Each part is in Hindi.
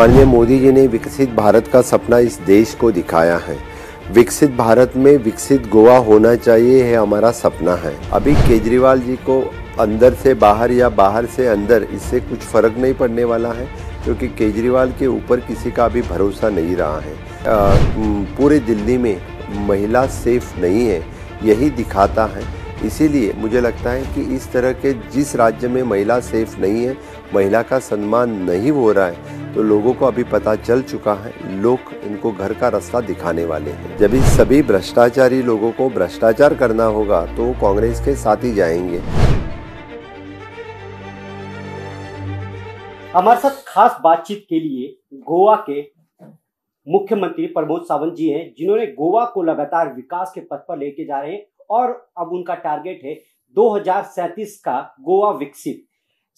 माननीय मोदी जी ने विकसित भारत का सपना इस देश को दिखाया है। विकसित भारत में विकसित गोवा होना चाहिए है हमारा सपना है। अभी केजरीवाल जी को अंदर से बाहर या बाहर से अंदर इससे कुछ फ़र्क नहीं पड़ने वाला है, क्योंकि केजरीवाल के ऊपर किसी का भी भरोसा नहीं रहा है। पूरे दिल्ली में महिला सेफ़ नहीं है, यही दिखाता है। इसीलिए मुझे लगता है कि इस तरह के जिस राज्य में महिला सेफ़ नहीं है, महिला का सम्मान नहीं हो रहा है तो लोगों को अभी पता चल चुका है, लोग इनको घर का रास्ता दिखाने वाले हैं। जब इस सभी भ्रष्टाचारी लोगों को भ्रष्टाचार करना होगा तो कांग्रेस के साथ ही जाएँगे। हमारे साथ खास बातचीत के लिए गोवा के मुख्यमंत्री प्रमोद सावंत जी हैं, जिन्होंने गोवा को लगातार विकास के पथ पर लेके जा रहे हैं और अब उनका टारगेट है दो का गोवा विकसित।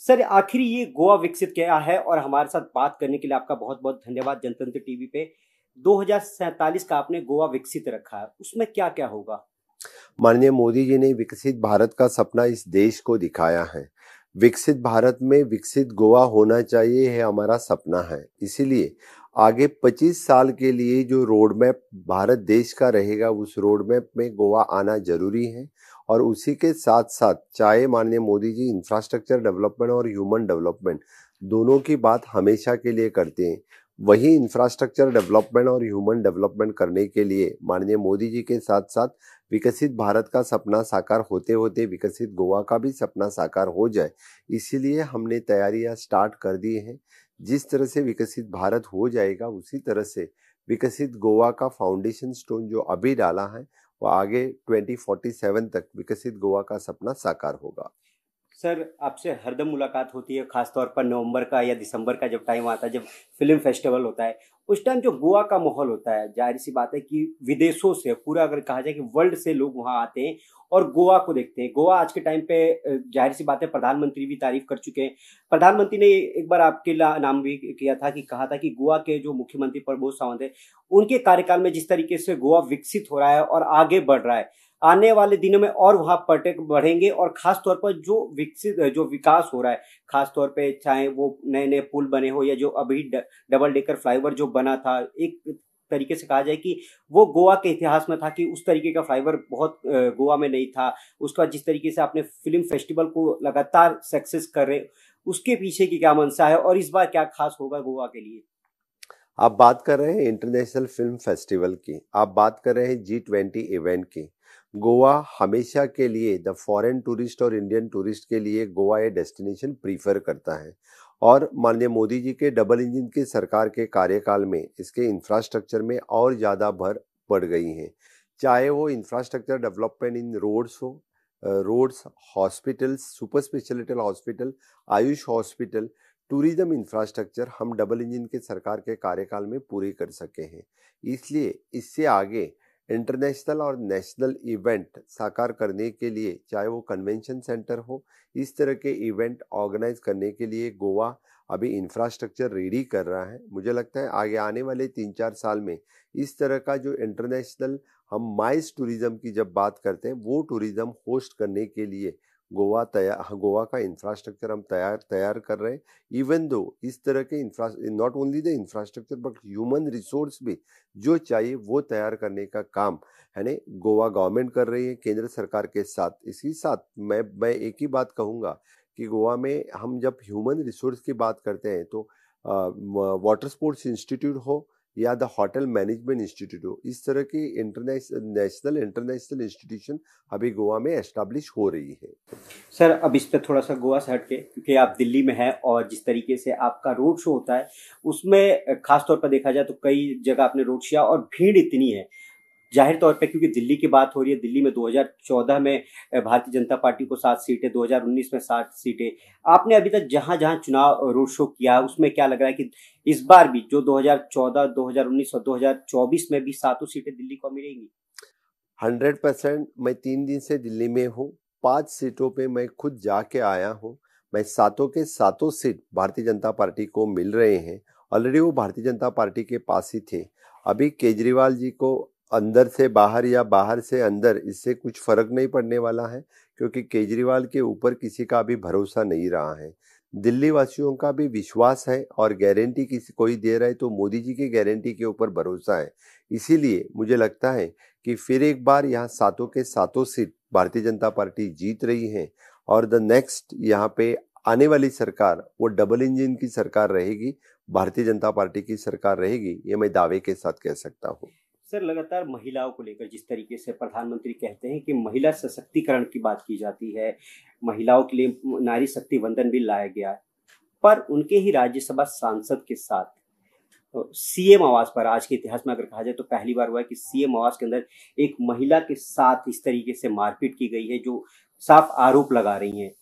सर, आखिर ये गोवा विकसित क्या है? और हमारे साथ बात करने के लिए आपका बहुत बहुत धन्यवाद जनतंत्र टीवी पे। दो का आपने गोवा विकसित रखा है, उसमें क्या क्या होगा? माननीय मोदी जी ने विकसित भारत का सपना इस देश को दिखाया है। विकसित भारत में विकसित गोवा होना चाहिए है हमारा सपना है। इसीलिए आगे 25 साल के लिए जो रोड मैप भारत देश का रहेगा, उस रोड मैप में गोवा आना ज़रूरी है। और उसी के साथ साथ चाहे माननीय मोदी जी इंफ्रास्ट्रक्चर डेवलपमेंट और ह्यूमन डेवलपमेंट दोनों की बात हमेशा के लिए करते हैं। वही इंफ्रास्ट्रक्चर डेवलपमेंट और ह्यूमन डेवलपमेंट करने के लिए माननीय मोदी जी के साथ साथ विकसित भारत का सपना साकार होते होते विकसित गोवा का भी सपना साकार हो जाए, इसीलिए हमने तैयारियाँ स्टार्ट कर दी हैं। जिस तरह से विकसित भारत हो जाएगा, उसी तरह से विकसित गोवा का फाउंडेशन स्टोन जो अभी डाला है वो आगे 2047 तक विकसित गोवा का सपना साकार होगा। सर, आपसे हरदम मुलाकात होती है, खासतौर पर नवंबर का या दिसंबर का जब टाइम आता है, जब फ़िल्म फेस्टिवल होता है। उस टाइम जो गोवा का माहौल होता है, ज़ाहिर सी बात है कि विदेशों से, पूरा अगर कहा जाए कि वर्ल्ड से लोग वहाँ आते हैं और गोवा को देखते हैं। गोवा आज के टाइम पे ज़ाहिर सी बात है प्रधानमंत्री भी तारीफ़ कर चुके हैं। प्रधानमंत्री ने एक बार आपके नाम भी किया था कि, कहा था कि गोवा के जो मुख्यमंत्री प्रमोद सावंत है, उनके कार्यकाल में जिस तरीके से गोवा विकसित हो रहा है और आगे बढ़ रहा है आने वाले दिनों में और वहाँ पर्यटक बढ़ेंगे और खास तौर पर जो विकसित, जो विकास हो रहा है, खास तौर पे चाहे वो नए नए पुल बने हो या जो अभी डबल डेकर फ्लाईओवर जो बना था, एक तरीके से कहा जाए कि वो गोवा के इतिहास में था कि उस तरीके का फ्लाईओवर बहुत गोवा में नहीं था। उसका जिस तरीके से आपने फ़िल्म फेस्टिवल को लगातार सक्सेस कर रहे, उसके पीछे की क्या मंशा है और इस बार क्या खास होगा गोवा के लिए? आप बात कर रहे हैं इंटरनेशनल फ़िल्म फेस्टिवल की, आप बात कर रहे हैं जी ट्वेंटी इवेंट की गोवा हमेशा के लिए, द फॉरेन टूरिस्ट और इंडियन टूरिस्ट के लिए गोवा ये डेस्टिनेशन प्रीफर करता है। और माननीय मोदी जी के डबल इंजन की सरकार के कार्यकाल में इसके इंफ्रास्ट्रक्चर में और ज़्यादा भर पड़ गई हैं। चाहे वो इंफ्रास्ट्रक्चर डेवलपमेंट इन रोड्स हो roads, hospitals, super speciality hospital, Ayush hospital, tourism infrastructure हम डबल इंजन के सरकार के कार्यकाल में पूरे कर सके हैं। इसलिए, इससे आगे इंटरनेशनल और नेशनल इवेंट साकार करने के लिए, चाहे वो कन्वेंशन सेंटर हो, इस तरह के इवेंट ऑर्गेनाइज करने के लिए गोवा अभी इंफ्रास्ट्रक्चर रेडी कर रहा है। मुझे लगता है आगे आने वाले तीन चार साल में इस तरह का जो इंटरनेशनल हम माइस टूरिज़्म की जब बात करते हैं, वो टूरिज़्म होस्ट करने के लिए गोवा तैयार गोवा का इंफ्रास्ट्रक्चर हम तैयार तैयार कर रहे हैं। इवन दो इस तरह के infra not only the infrastructure but human resource भी जो चाहिए, वो तैयार करने का काम, है ना, गोवा गवर्नमेंट कर रही है, केंद्र सरकार के साथ। इसी साथ मैं मैं एक ही बात कहूँगा कि गोवा में हम जब ह्यूमन रिसोर्स की बात करते हैं तो वाटर स्पोर्ट्स इंस्टीट्यूट हो या द होटल मैनेजमेंट इंस्टीट्यूट हो, इस तरह की इंटरनेशनल नेशनल इंटरनेशनल इंस्टीट्यूशन अभी गोवा में एस्टाब्लिश हो रही है। सर, अब इस पर थोड़ा सा गोवा से हटके, क्योंकि आप दिल्ली में हैं और जिस तरीके से आपका रोड शो होता है, उसमें खासतौर पर देखा जाए तो कई जगह आपने रोड शो और भीड़ इतनी है। ज़ाहिर तौर पे क्योंकि दिल्ली की बात हो रही है दिल्ली में 2014 में भारतीय जनता पार्टी को सात सीटें 2019 में सात सीटें। आपने अभी तक जहाँ जहाँ चुनाव रोड शो किया उसमें क्या लग रहा है कि इस बार भी जो 2014, 2019 और 2024 में भी सातों सीटें दिल्ली को मिलेंगी? हंड्रेड परसेंट मैं तीन दिन से दिल्ली में हूँ। पाँच सीटों पे मैं खुद जाके आया हूँ। मैं सातों के सातों सीट भारतीय जनता पार्टी को मिल रहे हैं। ऑलरेडी वो भारतीय जनता पार्टी के पास ही थे। अभी केजरीवाल जी को अंदर से बाहर या बाहर से अंदर, इससे कुछ फ़र्क नहीं पड़ने वाला है, क्योंकि केजरीवाल के ऊपर किसी का भी भरोसा नहीं रहा है। दिल्ली वासियों का भी विश्वास है और गारंटी किसी, कोई दे रहा है तो मोदी जी की गारंटी के ऊपर भरोसा है। इसीलिए मुझे लगता है कि फिर एक बार यहाँ सातों के सातों सीट भारतीय जनता पार्टी जीत रही है और द नेक्स्ट यहाँ पे आने वाली सरकार, वो डबल इंजन की सरकार रहेगी, भारतीय जनता पार्टी की सरकार रहेगी, ये मैं दावे के साथ कह सकता हूँ। सर लगातार महिलाओं को लेकर जिस तरीके से प्रधानमंत्री कहते हैं कि महिला सशक्तिकरण की बात की जाती है, महिलाओं के लिए नारी शक्ति वंदन बिल लाया गया पर उनके ही राज्यसभा सांसद के साथ तो सीएम आवास पर आज के इतिहास में अगर कहा जाए तो पहली बार हुआ है कि सीएम आवास के अंदर एक महिला के साथ इस तरीके से मारपीट की गई है, जो साफ़ आरोप लगा रही हैं।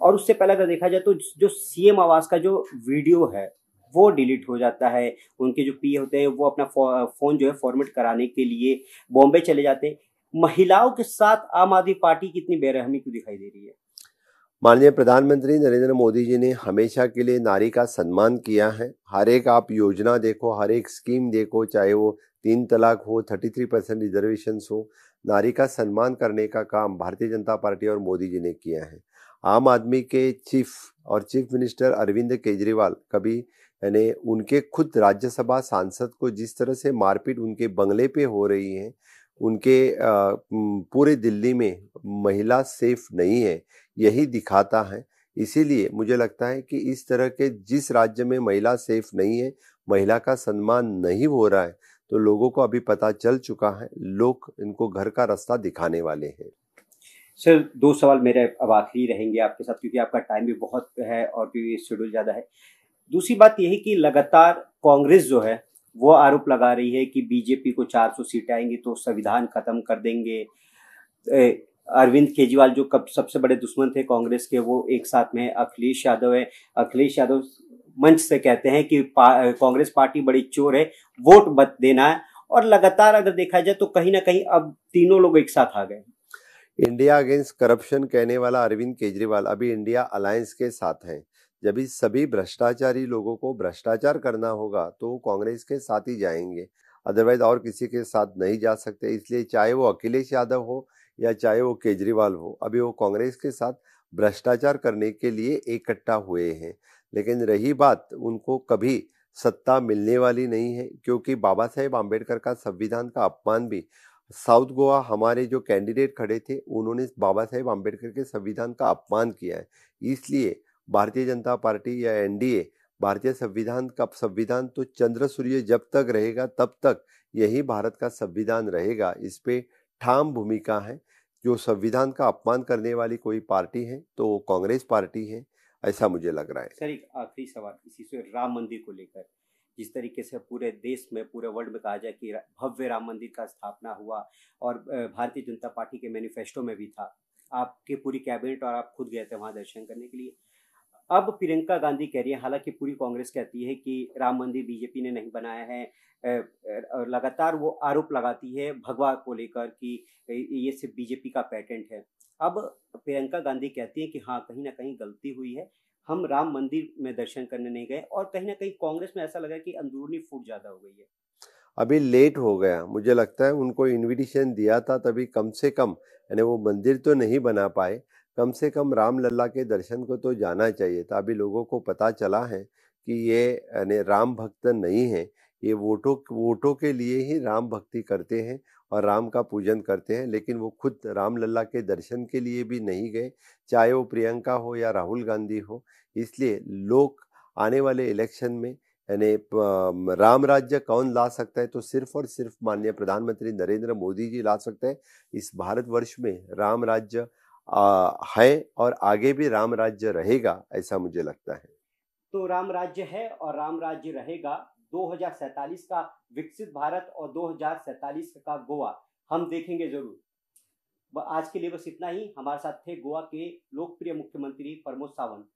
और उससे पहले अगर देखा जाए तो जो सीएम आवास का जो वीडियो है वो डिलीट हो जाता है। उनके जो पी होते हैं, वो अपना फ़ोन जो है फॉर्मेट कराने के लिए बॉम्बे चले जाते महिलाओं के साथ आम आदमी पार्टी की इतनी बेरहमी क्यों दिखाई दे रही है? माननीय प्रधानमंत्री नरेंद्र मोदी जी ने हमेशा के लिए नारी का सम्मान किया है। हर एक आप योजना देखो, हर एक स्कीम देखो, चाहे वो तीन तलाक हो थर्टी थ्री परसेंट रिजर्वेशन हो, नारी का सम्मान करने का काम भारतीय जनता पार्टी और मोदी जी ने किया है। आम आदमी के चीफ और चीफ मिनिस्टर अरविंद केजरीवाल, कभी यानी उनके खुद राज्यसभा सांसद को जिस तरह से मारपीट उनके बंगले पे हो रही है, उनके पूरे दिल्ली में महिला सेफ़ नहीं है, यही दिखाता है। इसीलिए मुझे लगता है कि इस तरह के जिस राज्य में महिला सेफ़ नहीं है, महिला का सम्मान नहीं हो रहा है तो लोगों को अभी पता चल चुका है, लोग इनको घर का रास्ता दिखाने वाले हैं। सर दो सवाल मेरे अब आखिरी रहेंगे आपके साथ क्योंकि आपका टाइम भी बहुत है और भी शेड्यूल ज़्यादा है। दूसरी बात यही कि लगातार कांग्रेस जो है वो आरोप लगा रही है कि बीजेपी को 400 सीटें आएँगी तो संविधान खत्म कर देंगे। अरविंद केजरीवाल जो कब सबसे बड़े दुश्मन थे कांग्रेस के वो एक साथ में अखिलेश यादव है। अखिलेश यादव मंच से कहते हैं कि पा, कांग्रेस पार्टी बड़ी चोर है वोट मत देना। है और लगातार अगर देखा जाए तो कहीं ना कहीं अब तीनों लोग एक साथ आ गए। इंडिया अगेंस्ट करप्शन कहने वाला अरविंद केजरीवाल अभी इंडिया अलायंस के साथ है। जब इस सभी भ्रष्टाचारी लोगों को भ्रष्टाचार करना होगा तो वो कांग्रेस के साथ ही जाएँगे। अदरवाइज़ और किसी के साथ नहीं जा सकते, इसलिए चाहे वो अखिलेश यादव हो या चाहे वो केजरीवाल हो, अभी वो कांग्रेस के साथ भ्रष्टाचार करने के लिए इकट्ठा हुए हैं। लेकिन रही बात, उनको कभी सत्ता मिलने वाली नहीं है, क्योंकि बाबा साहेब आम्बेडकर का संविधान का अपमान भी साउथ गोवा हमारे जो कैंडिडेट खड़े थे, उन्होंने बाबा साहेब आम्बेडकर के संविधान का अपमान किया है। इसलिए भारतीय जनता पार्टी या एनडीए, भारतीय संविधान का संविधान तो चंद्र, सूर्य जब तक रहेगा, तब तक यही भारत का संविधान रहेगा। इस पे ठाम भूमिका है। जो संविधान का अपमान करने वाली कोई पार्टी है तो वो कांग्रेस पार्टी है, ऐसा मुझे लग रहा है। सर, एक आखिरी सवाल इसी से राम मंदिर को लेकर। जिस तरीके से पूरे देश में, पूरे वर्ल्ड में कहा जाए कि भव्य राम मंदिर का स्थापना हुआ और भारतीय जनता पार्टी के मैनिफेस्टो में भी था। आपके पूरी कैबिनेट और आप खुद गए थे वहाँ दर्शन करने के लिए। अब प्रियंका गांधी कह रही है, हालाँकि पूरी कांग्रेस कहती है कि राम मंदिर बीजेपी ने नहीं बनाया है लगातार वो आरोप लगाती है भगवा को लेकर कि ये सिर्फ़ बीजेपी का पैटेंट है। अब प्रियंका गांधी कहती है कि हाँ कहीं ना कहीं गलती हुई है। हम राम मंदिर में दर्शन करने नहीं गए और कहीं ना कहीं कांग्रेस में ऐसा लगा कि अंदरूनी फूट ज़्यादा हो गई है। अभी लेट हो गया। मुझे लगता है उनको इनविटेशन दिया था तभी कम से कम, यानी वो मंदिर तो नहीं बना पाए, कम से कम राम लल्ला के दर्शन को तो जाना चाहिए था। अभी लोगों को पता चला है कि ये, यानी राम भक्त नहीं है, ये वोटों वोटों के लिए ही राम भक्ति करते हैं और राम का पूजन करते हैं, लेकिन वो खुद राम लल्ला के दर्शन के लिए भी नहीं गए, चाहे वो प्रियंका हो या राहुल गांधी हो। इसलिए लोग आने वाले इलेक्शन में, यानी राम राज्य कौन ला सकता है तो सिर्फ़ और सिर्फ़ माननीय प्रधानमंत्री नरेंद्र मोदी जी ला सकते हैं। इस भारतवर्ष में राम राज्य है और आगे भी राम राज्य रहेगा, ऐसा मुझे लगता है। तो राम राज्य है और राम राज्य रहेगा दो का विकसित भारत और दो का गोवा। हम देखेंगे ज़रूर। आज के लिए बस इतना ही। हमारे साथ थे गोवा के लोकप्रिय मुख्यमंत्री प्रमोद सावंत।